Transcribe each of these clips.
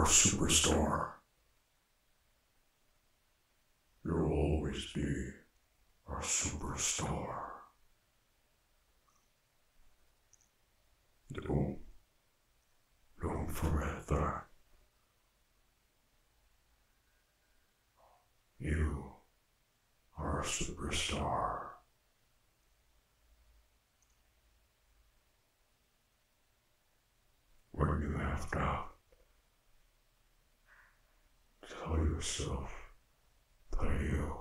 are a superstar. You'll always be a superstar. Don't, don't forget that. You are a superstar. When you have doubt, tell yourself that you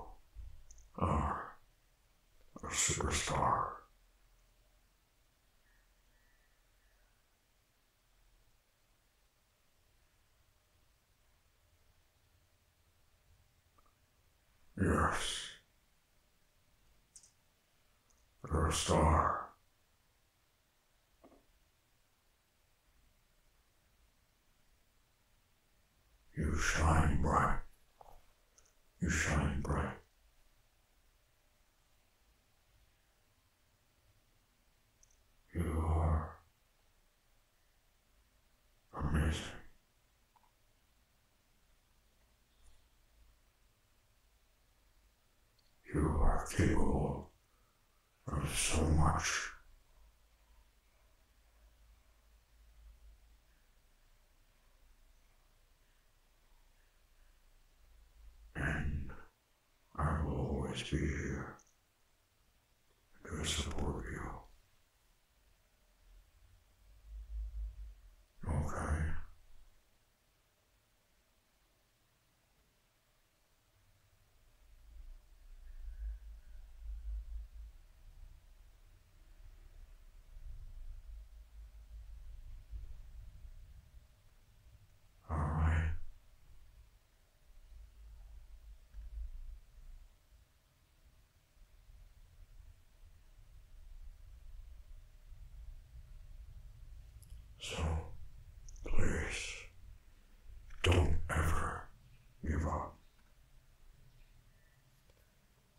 are a superstar. Yes. You're a star. You shine bright. You shine bright. You are amazing. You are capable of so much. And I will always be here. To support So, please, don't ever give up.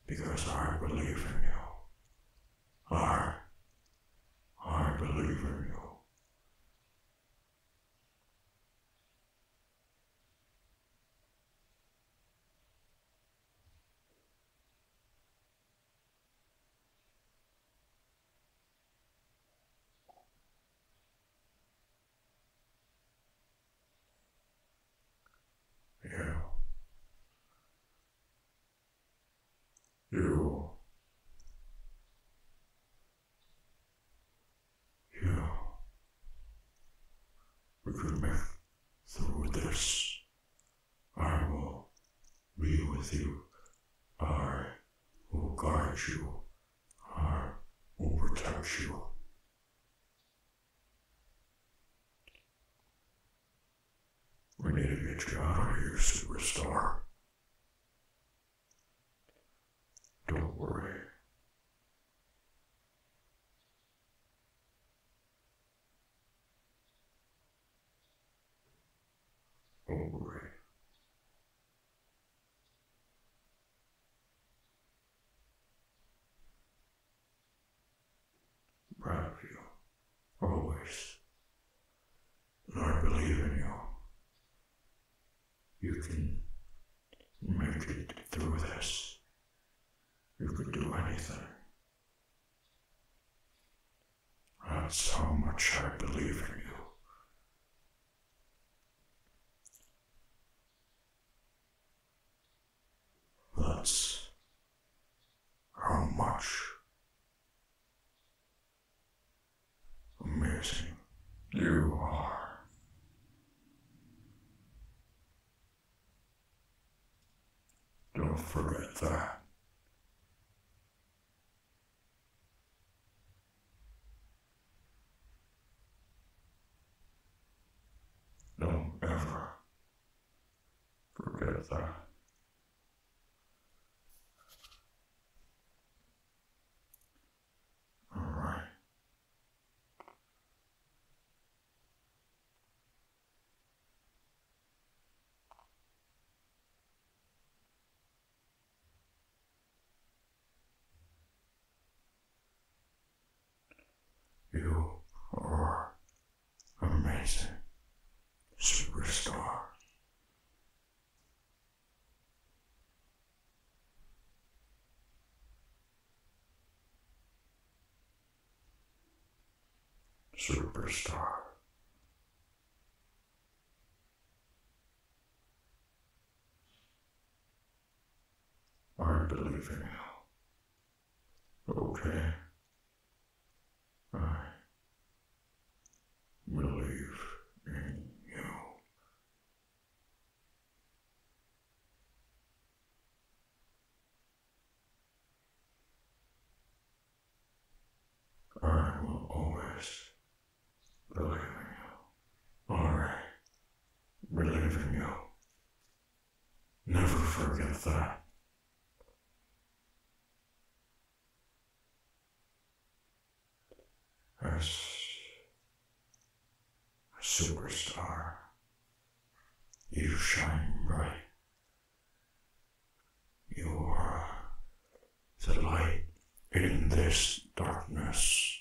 Because I believe in you. I, I believe in you. You. You. You. We can make through this. I will be with you. I will guard you. I will protect you. We need to get you out of here, superstar. Don't worry. Don't worry. Proud of you. Always. And I believe in you. You can make it through this. You can do anything. That's how much I believe in you. That's how much amazing you are. That. Don't ever forget that. All right. You are amazing superstar. Superstar. I believe in you. Okay. I believe in you. I will always believe in you. I believe in you. Never that. As a superstar, you shine bright. You are the light in this darkness.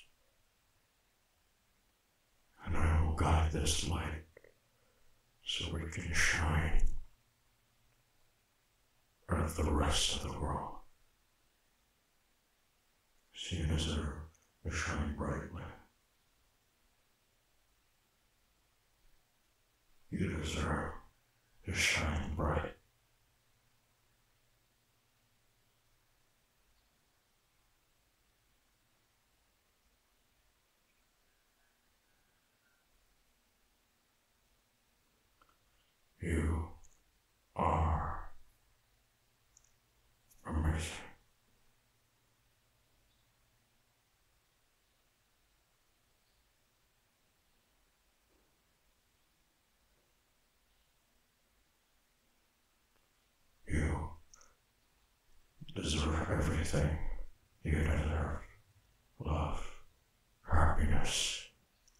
And I will guide this light so we can shine at the rest of the world. You deserve to shine brightly. You deserve to shine bright. You are amazing. You deserve everything you deserve. Love, happiness.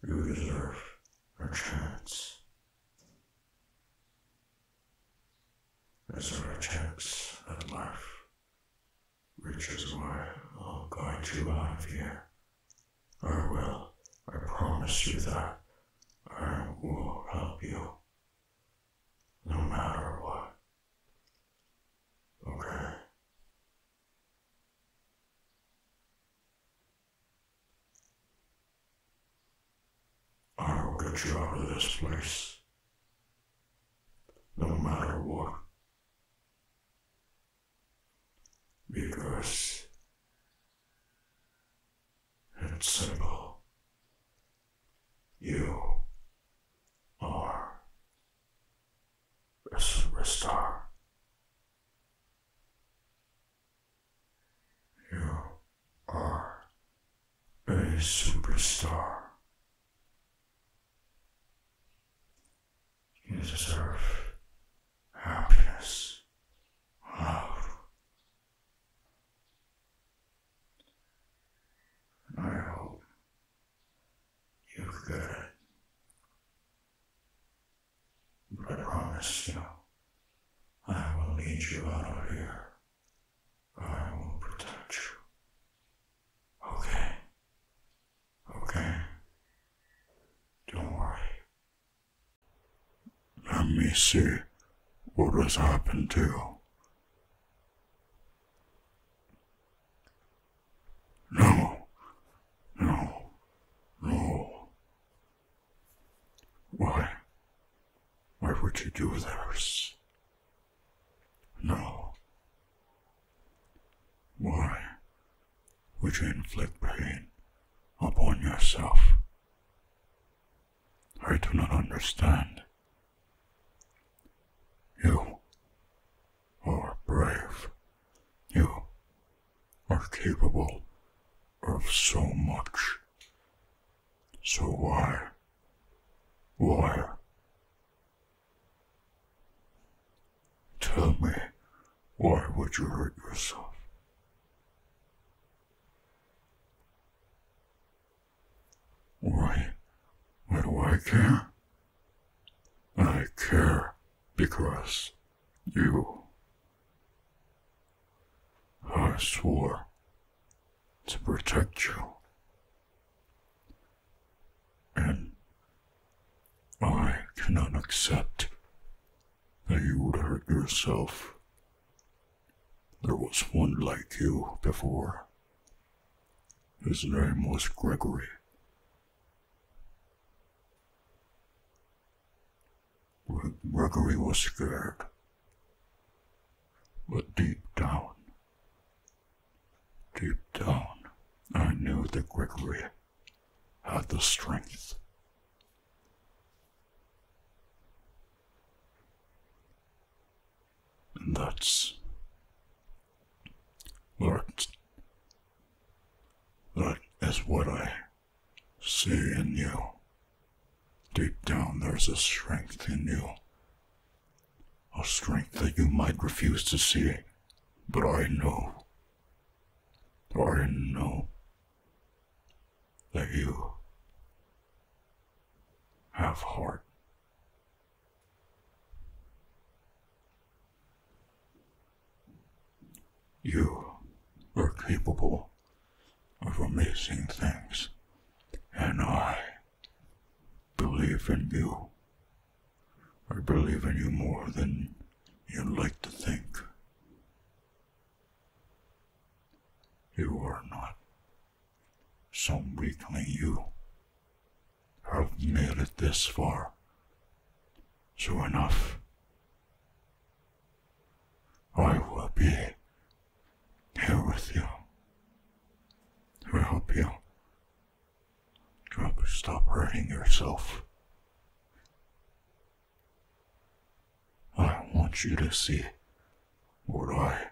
You deserve a chance. Is there a chance? Is why I'll guide you out of here. I will. I promise you that. I will help you. No matter what. Okay? I will get you out of this place. No matter what. Because it's simple. You are a superstar. You are a superstar. You deserve happiness, love. I hope you get it. Promise you, I will lead you out of here. I will protect you. Okay? Okay? Don't worry. Let me see what has happened to you. No. No. No. Why? Why would you do this? No. Why would you inflict pain upon yourself? I do not understand. You are brave. You are capable of so much. So why? Why? Tell me, why would you hurt yourself? Why? Why do I care? Care because you. I swore to protect you. And I cannot accept that you would hurt yourself. There was one like you before. His name was Gregory. Gregory was scared. But deep down, deep down, I knew that Gregory had the strength. And that's what that is what I see in you. Deep down, there's a strength in you. A strength that you might refuse to see, but I know. I know that you have heart. You are capable of amazing things, and I in you. I believe in you more than you'd like to think. You are not some weakling. You have made it this far. So enough. I will be here with you to help you to stop hurting yourself. I want you to see what I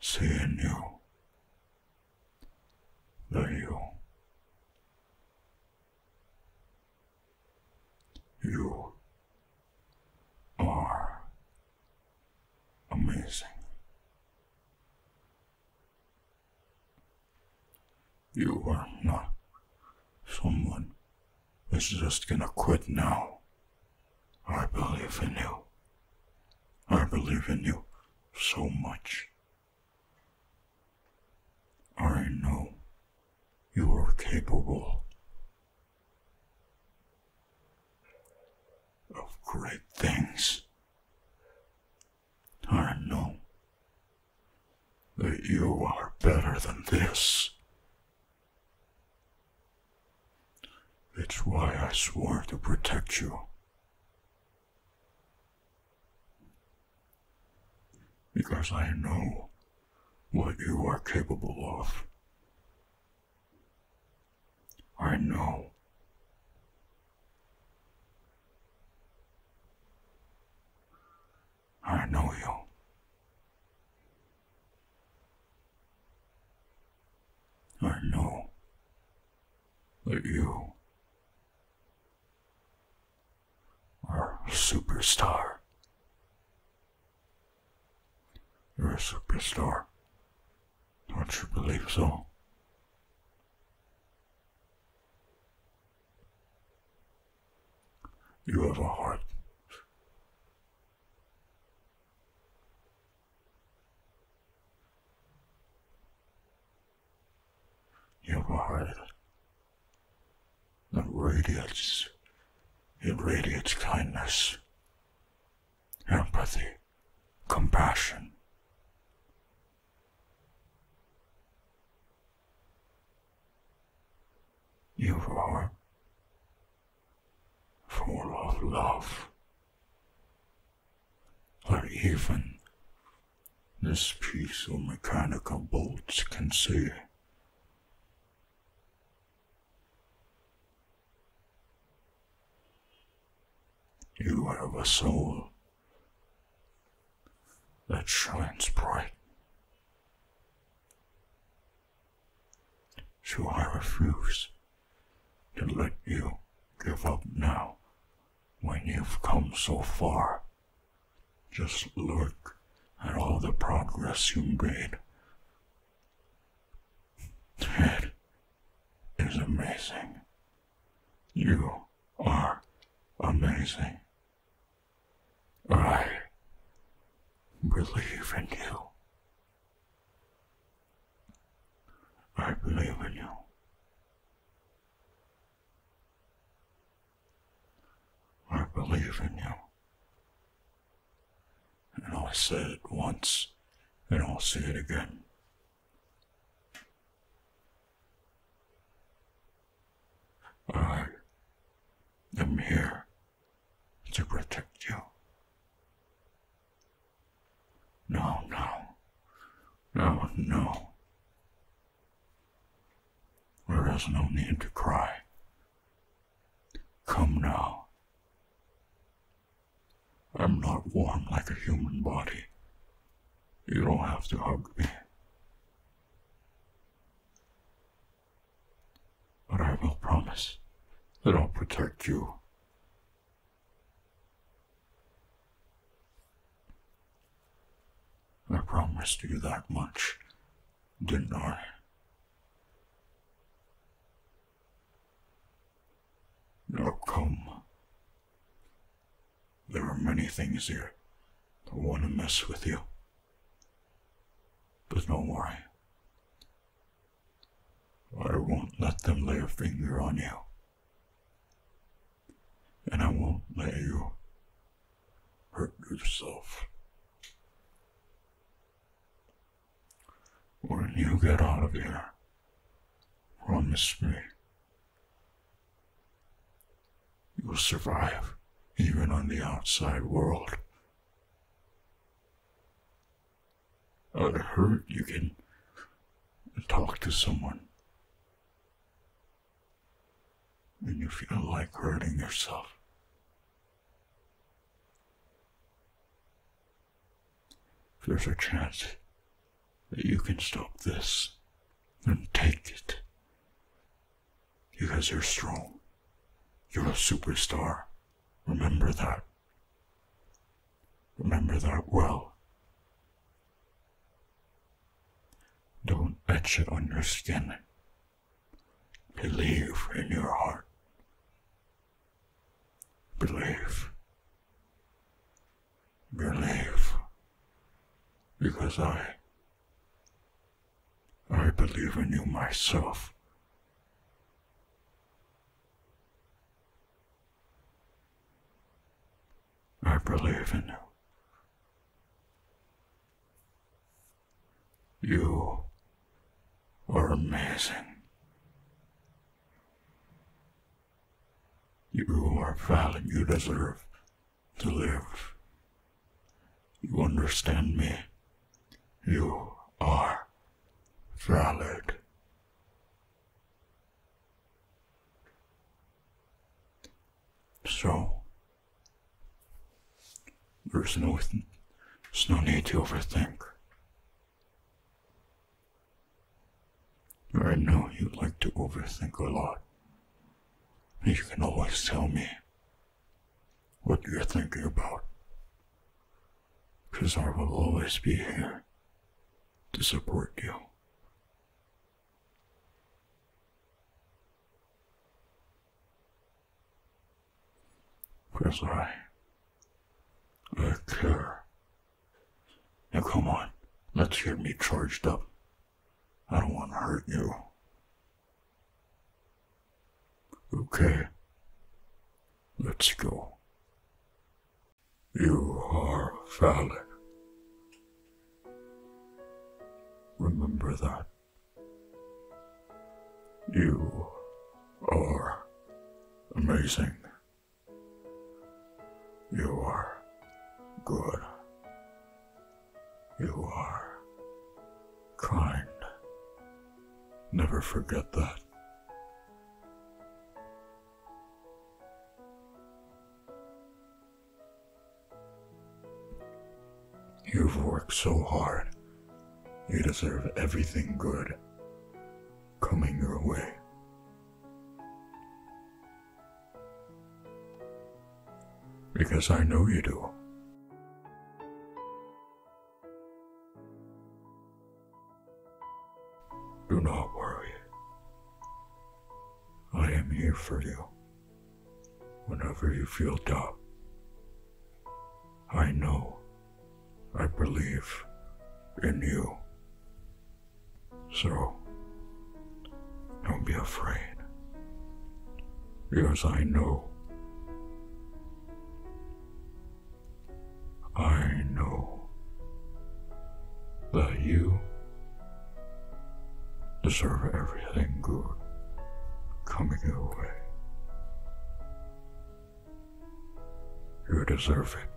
see in you. That you, you are amazing. You are not someone that's just gonna quit now. I believe in you. I believe in you so much. I know you are capable of great things. I know that you are better than this. It's why I swore to protect you. Because I know what you are capable of. I know. I know you. I know that you are a superstar. You're a superstar. Don't you believe so? You have a heart. You have a heart that radiates, it radiates kindness, empathy, compassion. You are full of love. That even this piece of mechanical bolts can see. You have a soul that shines bright. So I refuse to let you give up now when you've come so far. Just look at all the progress you made. It is amazing. You are amazing. I believe in you. I believe in you. believe in you. And I'll say it once, and I'll say it again. I am here to protect you. No, no, no, no. There is no need to cry. Come now. I'm not warm like a human body. You don't have to hug me. But I will promise that I'll protect you. I promised you that much, didn't I? Now come. There are many things here that want to mess with you. But don't worry. I won't let them lay a finger on you. And I won't let you hurt yourself. When you get out of here, promise me you'll survive even on the outside world. I heard you can talk to someone And you feel like hurting yourself. If there's a chance that you can stop this, then take it. Because you're strong. You're a superstar. Remember that. Remember that well. Don't etch it on your skin. Believe in your heart. Believe. Believe. Because I. I believe in you myself. I believe in you. You are amazing. You are valid. You deserve to live. You understand me. You are valid. So, there's no, there's no need to overthink. I know you like to overthink a lot. You can always tell me what you're thinking about. Because I will always be here to support you. Because I, Care. Now come on, let's get me charged up. I don't want to hurt you. Okay, let's go. You are valid. Remember that. You are amazing. You are good. You are kind. Never forget that. You've worked so hard. You deserve everything good coming your way. Because I know you do. Here for you. Whenever you feel doubt, I know, I believe in you. So, don't be afraid. Because I know. I know that you deserve everything good coming your way. You deserve it.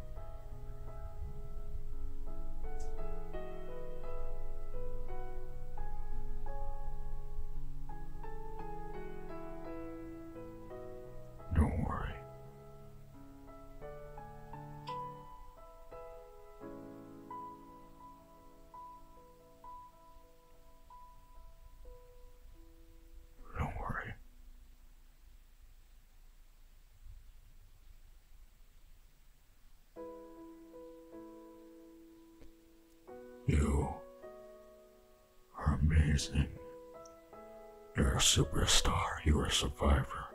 You're a star. You're a survivor.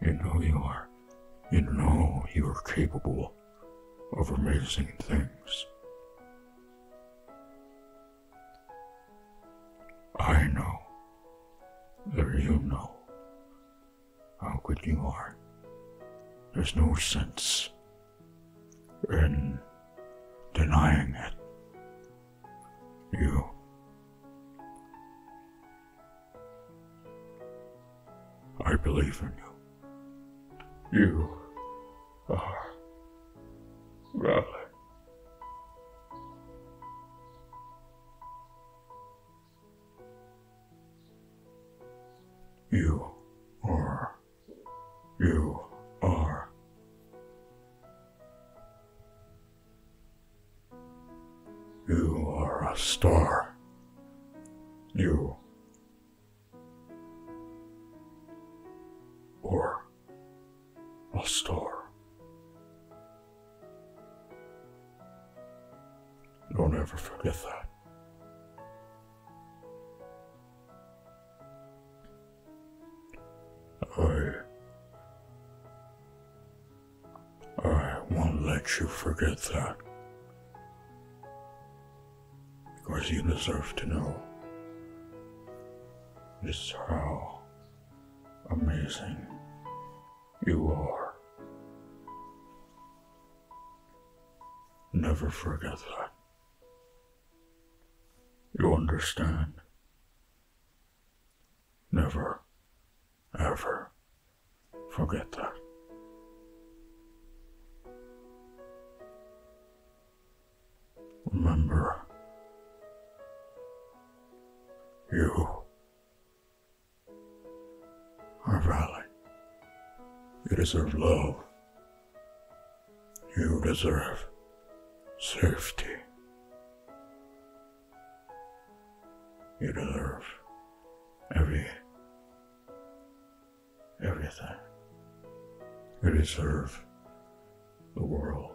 You know you are. You know you are capable of amazing things. I know that you know how good you are. There's no sense in denying it. You. I believe in you. You are Raleigh. You are. You won't let you forget that. Because you deserve to know just how amazing you are. Never forget that. You understand? Never, ever forget that. Remember, you are valid. You deserve love. You deserve safety. You deserve every everything. You deserve the world.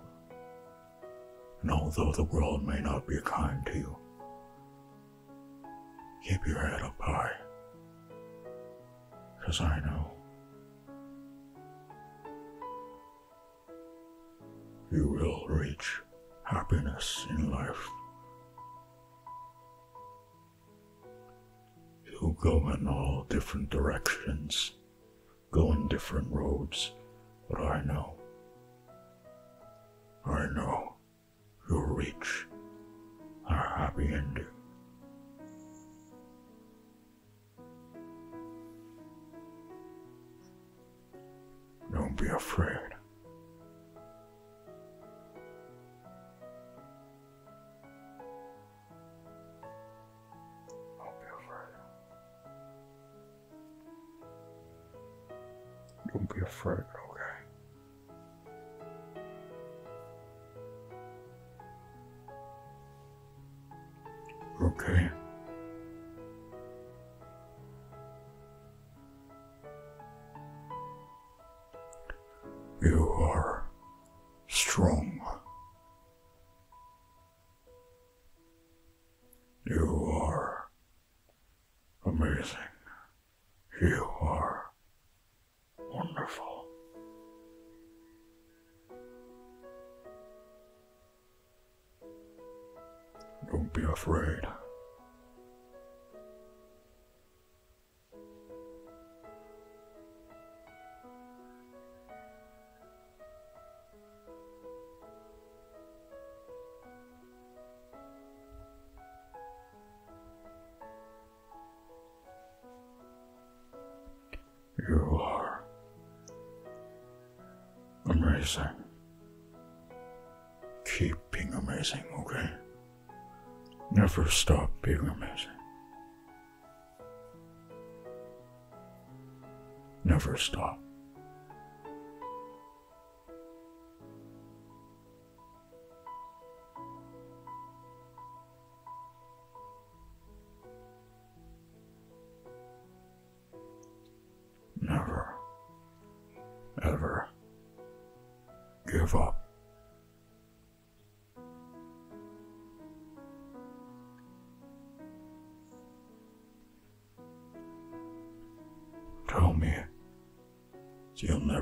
And although the world may not be kind to you, keep your head up high. Because I know you will reach happiness in life. You'll go in all different directions, go in different roads, but I know, I know you'll reach a happy ending. Don't be afraid. Don't be afraid. Don't be afraid, Okay. You are strong. You are amazing. You are wonderful. Don't be afraid. You are amazing. Keep being amazing, okay? Never stop being amazing. Never stop.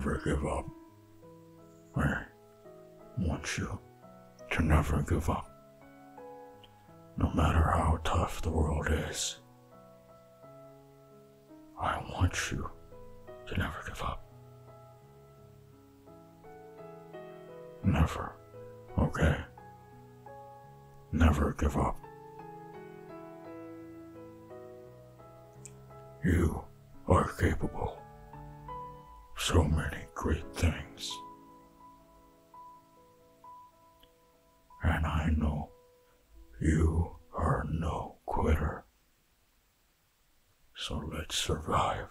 Never give up. I want you to never give up. No matter how tough the world is, I want you to never give up. Never, okay? Never give up. You are capable so many great things. And I know you are no quitter. So let's survive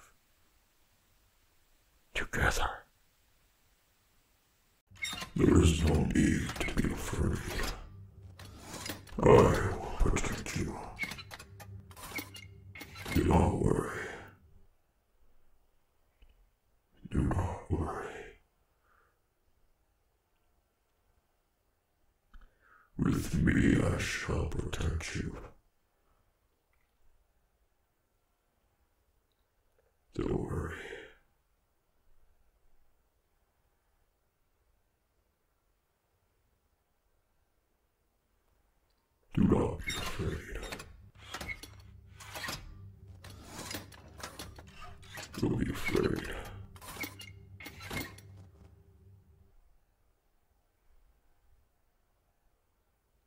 together. There is no need to be afraid. I will protect you. Do not worry. Do not worry. With me, I shall protect you. Don't worry. Do not be afraid. Don't be afraid.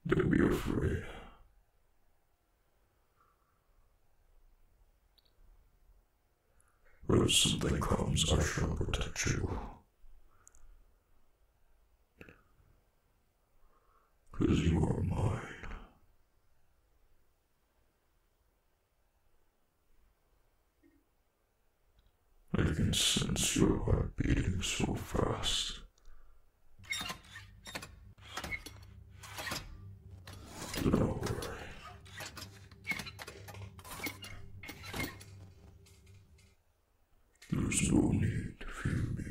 Don't be afraid. When something comes, I shall protect you. Because you are mine. I can sense your heart beating so fast. Do not worry. There's no need to fear me.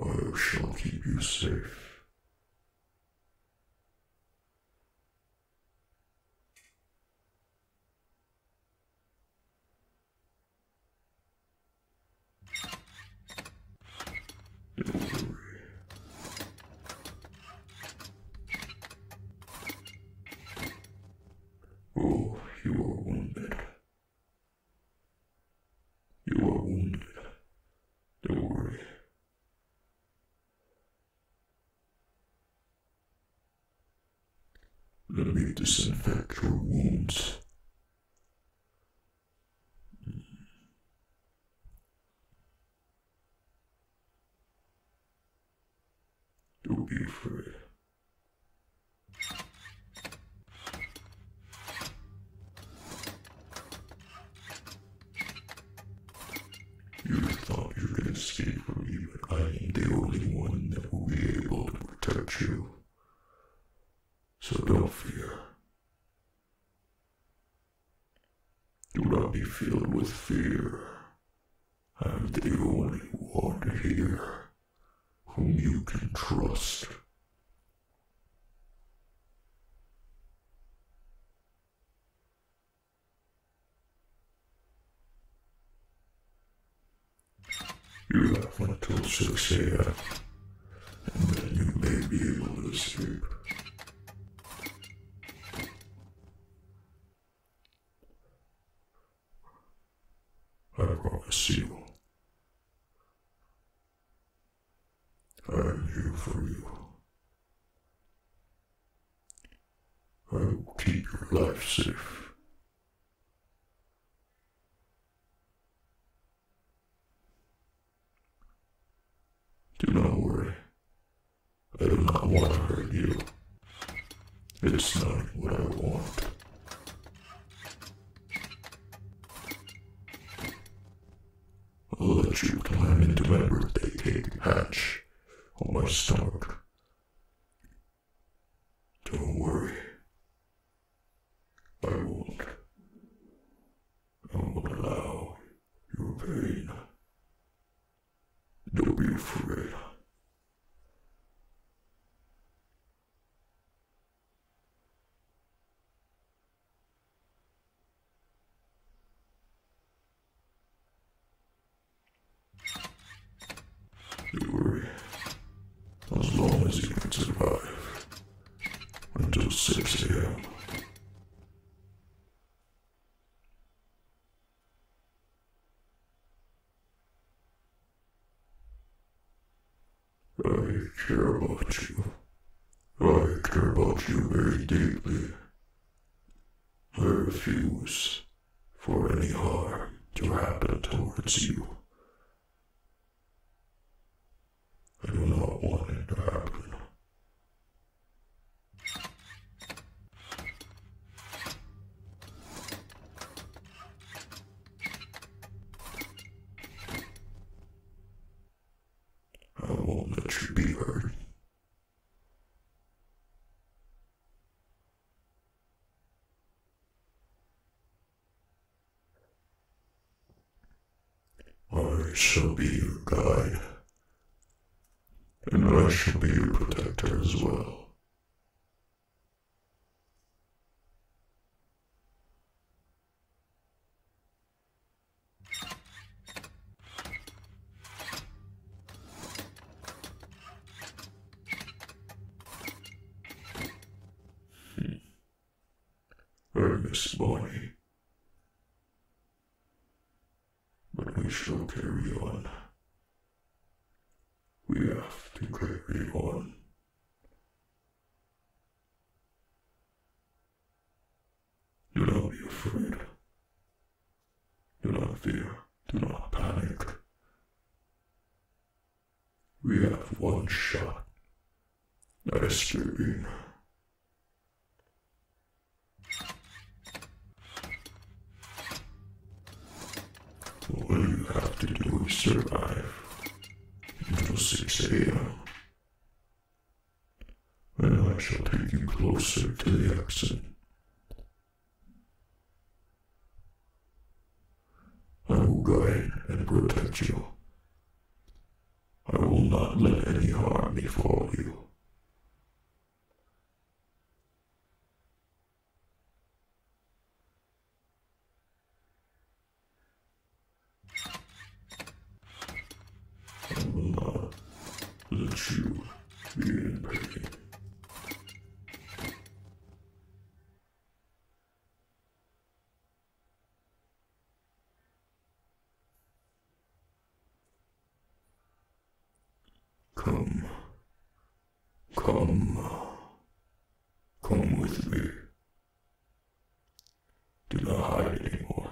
I shall keep you safe. Don't worry. Oh, you are wounded. You are wounded. Don't worry. Let me disinfect your wounds. Don't be afraid. You thought you could escape from me, but I am the only one that will be able to protect you. So don't fear. Do not be filled with fear. I am the only one here whom you can trust. You have until 6 a.m. and then you may be able to escape. I promise you. I am here for you. I will keep safe. Do not worry. I do not want to hurt you. It's not what I want. I'll let you climb into my birthday cake hatch on my stomach. Don't worry. I won't. I won't allow your pain. Don't be afraid. as long as you can survive until 6 a.m. I care about you. I care about you very deeply. I refuse for any harm to happen towards you. I do not want it to happen. I won't let you be hurt. I shall be your guide, and I shall be your protector as well. I miss Bonnie. But we shall carry on. We have to carry on. Do not be afraid. Do not fear. Do not panic. We have one shot at escaping. All you have to do is survive until 6 a.m. And I shall take you exit. I will guide and protect you. I will not let any harm befall you. I will not let you be in pain. Come. Come. Come with me. Hide anymore.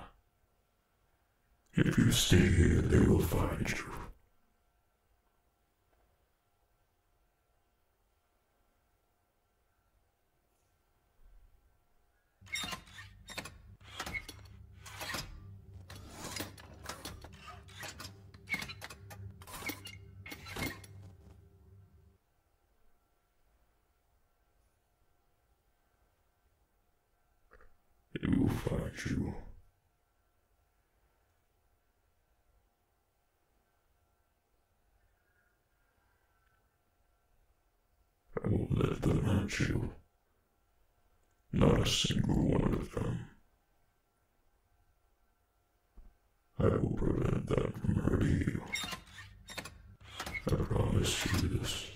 If you stay here, they will find you. They will find you. I won't let them hurt you. Not a single one of them. I will prevent that from hurting you. I promise you this.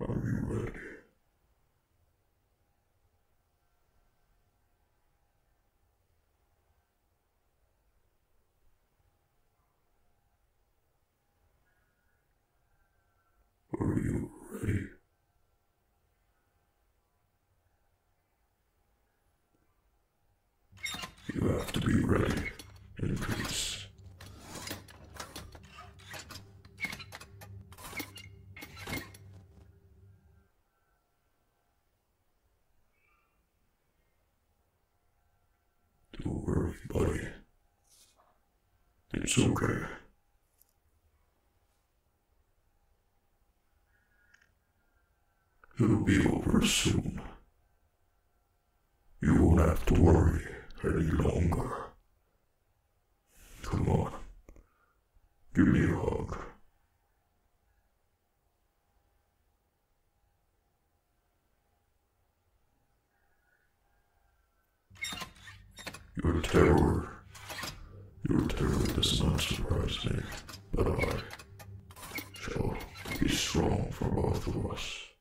Are you ready? Are you ready? You have to be ready in peace. Don't worry, buddy. It's okay. It'll be over soon. You won't have to worry any longer. Come on. Give me a hug. Your terror. Your terror does not surprise me, but I shall be strong for both of us.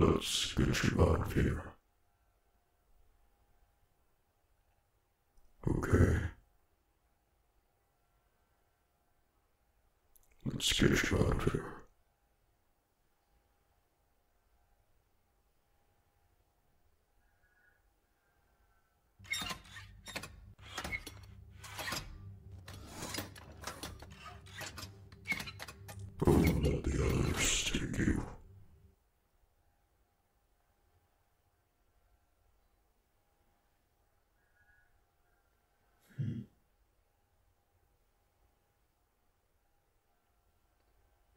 Let's get you out of here. Okay. Let's get you out of here. Oh, let the others take you.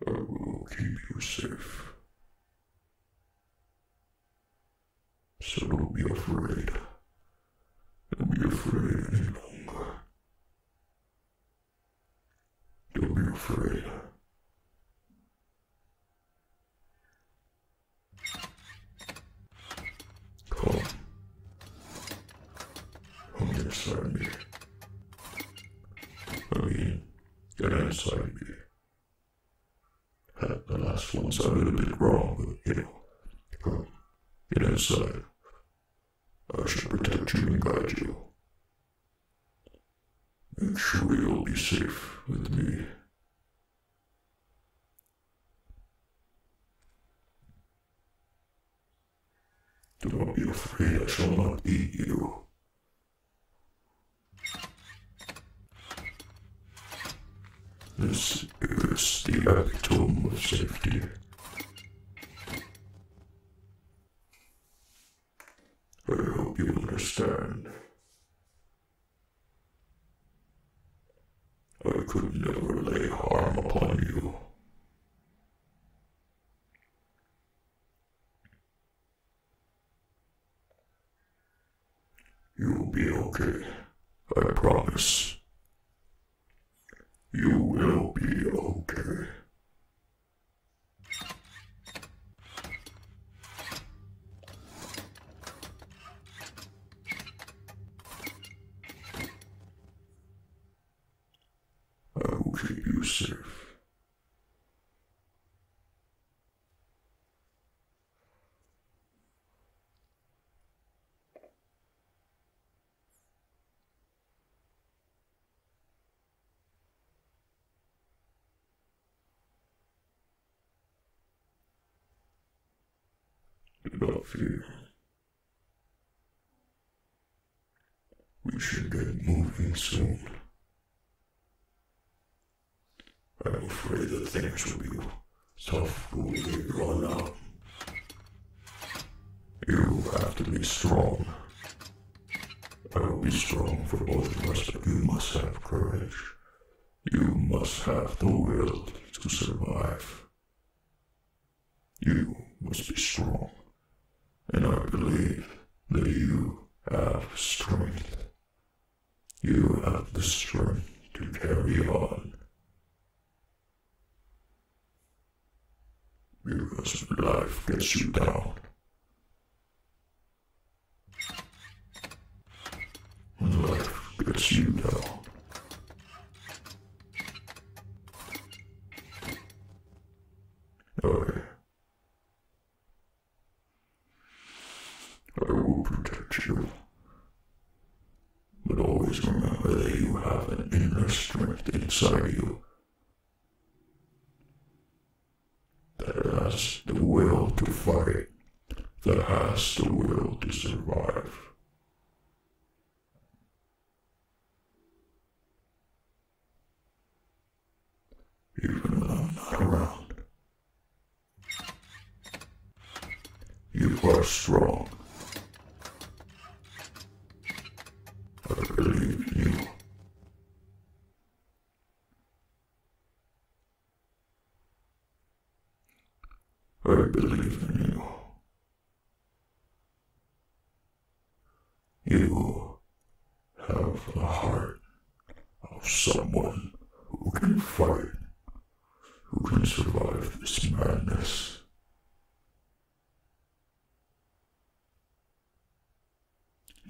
I will keep you safe. So don't be afraid. Don't be afraid any longer. Don't be afraid. Come. Come inside me. Get inside me. The last bit wrong, but you know, come, get inside. I shall protect you and guide you. Make sure you'll be safe with me. Do not be afraid, I shall not eat you. This is the epitome of safety. I hope you understand. I could never lay harm upon you. You'll be okay. I promise. You will be okay. I will keep you safe. Not fear. We should get moving soon. I'm afraid that things will be tough when we get run out. You have to be strong. I will be strong for both of us, but you must have courage. You must have the will to survive. You must be strong. And I believe that you have strength. You have the strength to carry on. Because life gets you down. Life gets you down. I, I will protect you. But always remember that you have an inner strength inside you that has the will to fight, that has the will to survive. Even when I'm not around, you are strong. I believe you. I believe in you. You have the heart of someone who can fight, who can survive this madness.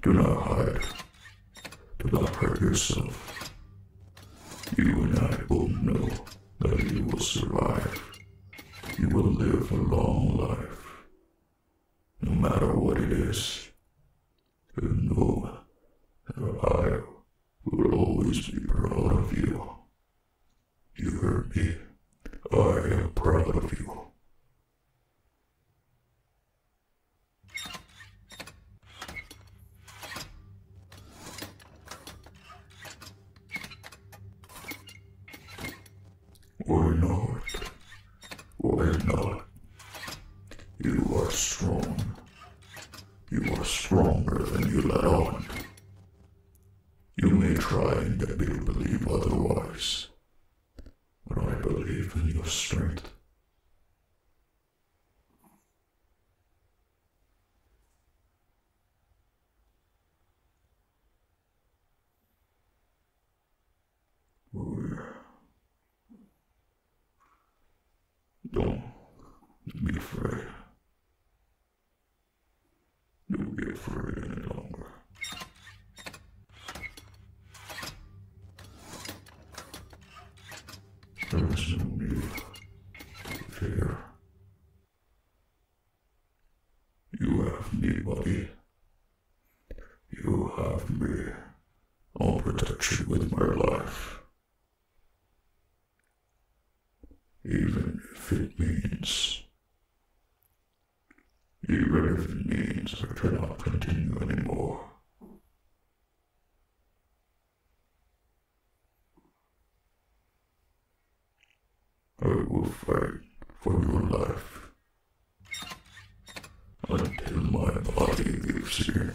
Do not hide. Do not hurt yourself. You and I both know that you will survive. You will live a long life. No matter what it is. And know that I will always be proud of you. You heard me. I am proud of you. Why not? Why not? You are strong. You are stronger than you let on. You may try and get me to believe otherwise, but I believe in your strength. Don't be afraid. Don't afraid any longer. Need to fear. You have me, buddy. You have me. I'll protect you with my life. Even if it means. Even if it means I cannot continue anymore. I will fight for your life until my in.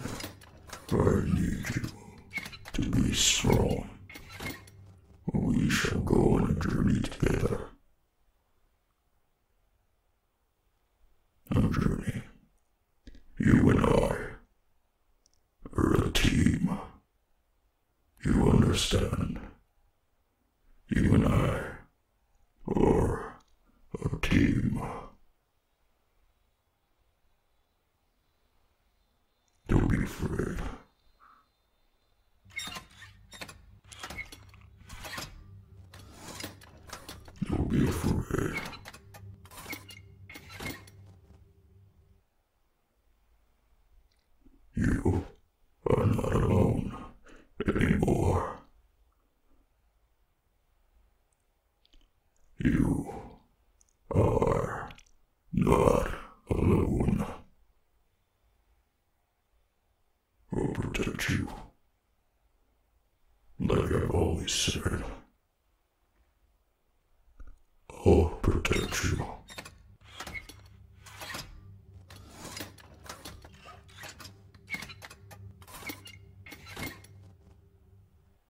I need you to be strong. We shall go on a journey together. A journey. You and I are a team. You understand? You and I are a team. Afraid. Don't be afraid. You are not alone anymore. You